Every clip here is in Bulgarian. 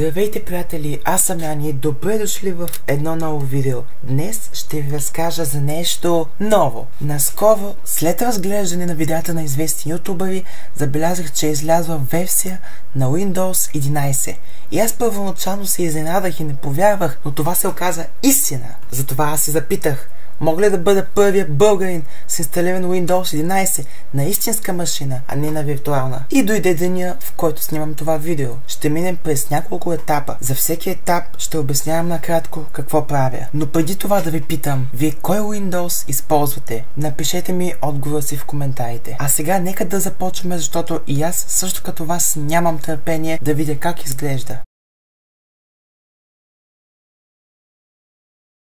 Здравейте, приятели! Аз съм Яни. Добре дошли в едно ново видео. Днес ще ви разкажа за нещо ново. Наскоро, след разглеждане на видеята на известни ютубъри, забелязах, че е излязла версия на Windows 11. И аз първоначално се изненадах и не повярвах, но това се оказа истина. Затова аз се запитах – Мога ли да бъда първият българин с инсталиран Windows 11 на истинска машина, а не на виртуална? И дойде деня, в който снимам това видео. Ще минем през няколко етапа. За всеки етап ще обяснявам накратко какво правя. Но преди това да ви питам, вие кой Windows използвате? Напишете ми отговора си в коментарите. А сега нека да започваме, защото и аз също като вас нямам търпение да видя как изглежда.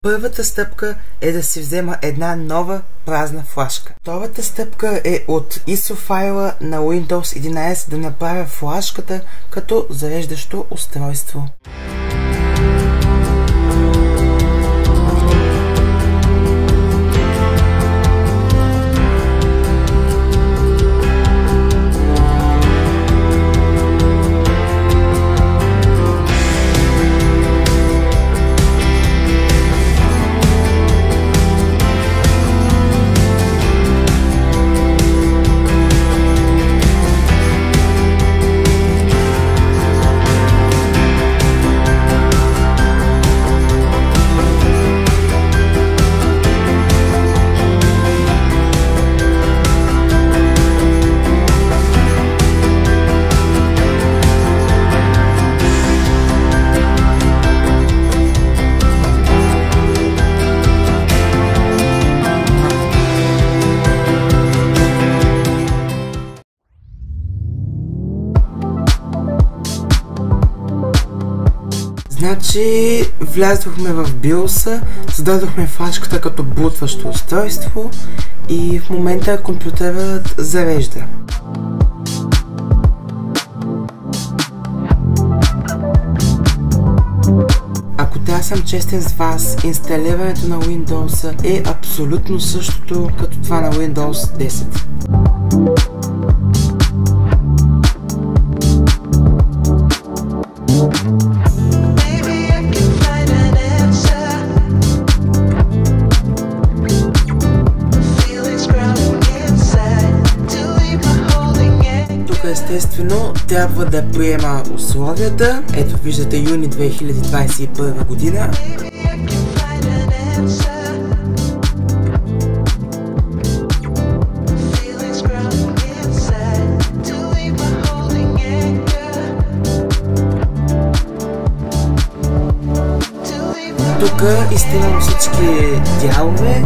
Първата стъпка е да си взема една нова празна флашка. Втората стъпка е от ISO файла на Windows 11 да направя флашката като зареждащо устройство. Значи влязохме в биоса, зададохме флашката като бутващо устройство и в момента компютърът зарежда. Ако трябва съм честен с вас, инсталирането на Windows е абсолютно същото като това на Windows 10. Естествено трябва да приема условията. Ето виждате юни 2021 година. Тук изтивам всички дялове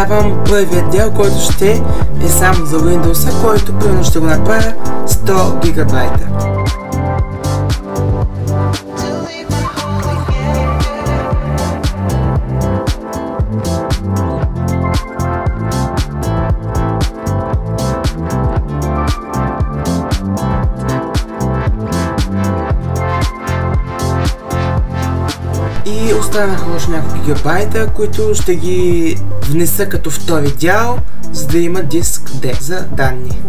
и създавам първият дел, който ще е само за Windows, който примерно ще го направя 100 гигабайта. И останаха още няколко гигабайта, които ще ги внеса като втори дял, за да има диск D за данни.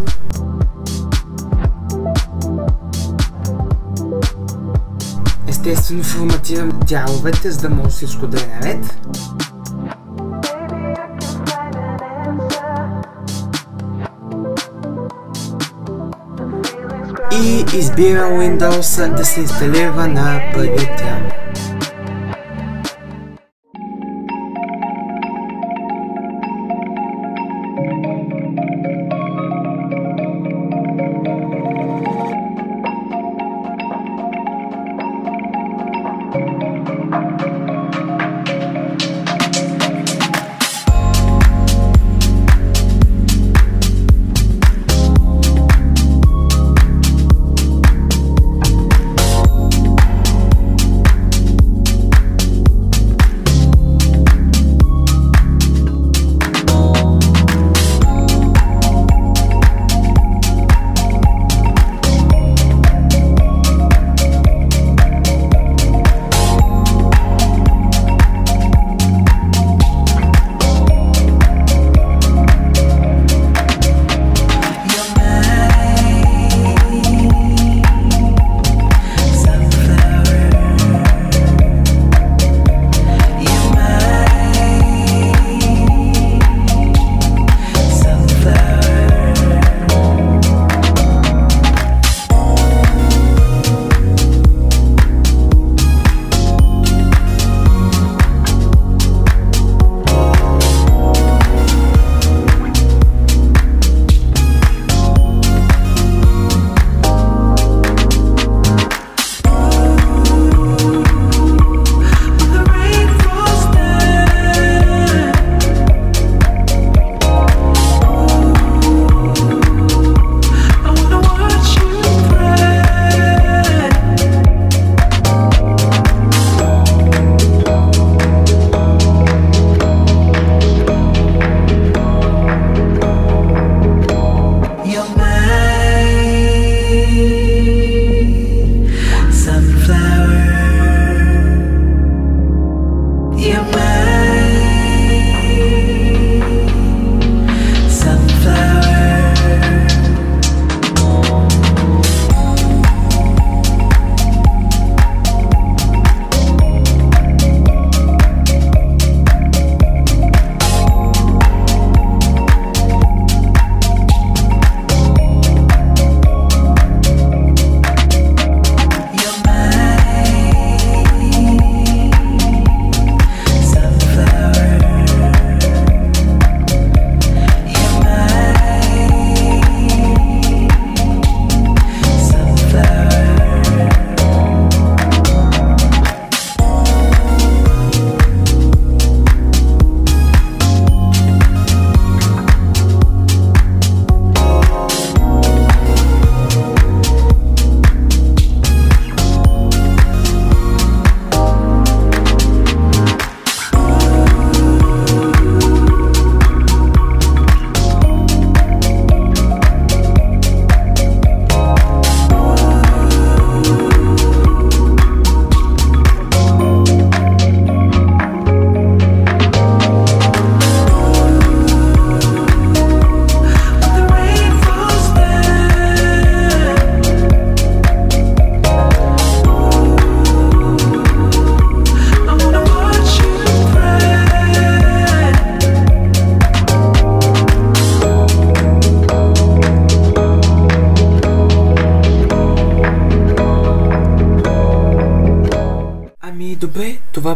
Естествено форматирам дяловете, за да може всичко да е наред. И избирам Windows да се инсталира на първият дял.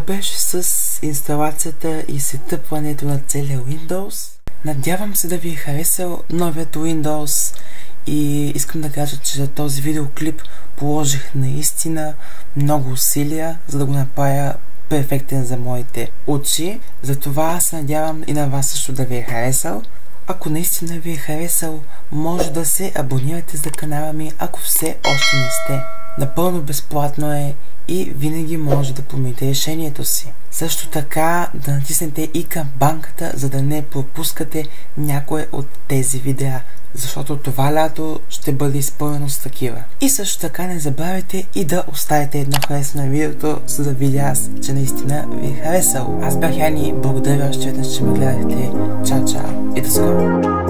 Беше с инсталацията и сетъпването на целия Windows. Надявам се да ви е харесал новият Windows и искам да кажа, че за този видеоклип положих наистина много усилия, за да го направя перфектен за моите очи. Затова се надявам и на вас също да ви е харесал. Ако наистина ви е харесал, може да се абонирате за канала ми, ако все още не сте. Напълно безплатно е и винаги може да помните решението си. Също така да натиснете и камбанката, за да не пропускате някое от тези видеа, защото това лято ще бъде изпълнено с такива. И също така не забравяйте и да оставите едно хареса на видеото, за да видя аз, че наистина ви е харесал. Аз бях Яни, благодаря още веднъж, че ме гледахте. Чао, чао и до скоро!